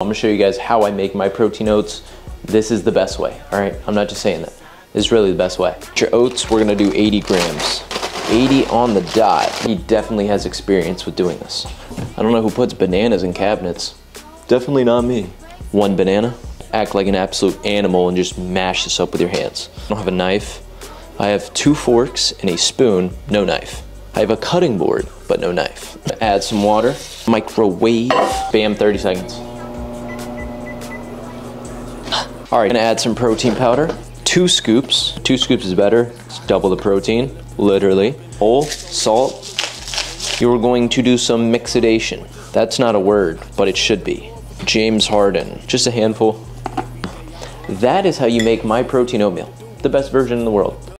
I'm gonna show you guys how I make my protein oats. This is the best way, all right? I'm not just saying that. This is really the best way. Your oats, we're gonna do 80 grams. 80 on the dot. He definitely has experience with doing this. I don't know who puts bananas in cabinets. Definitely not me. One banana. Act like an absolute animal and just mash this up with your hands. I don't have a knife. I have two forks and a spoon, no knife. I have a cutting board, but no knife. Add some water, microwave, bam, 30 seconds. All right, gonna add some protein powder. Two scoops, two scoops is better. It's double the protein, literally. Whole, salt. You're going to do some mixidation. That's not a word, but it should be. James Harden, just a handful. That is how you make my protein oatmeal, the best version in the world.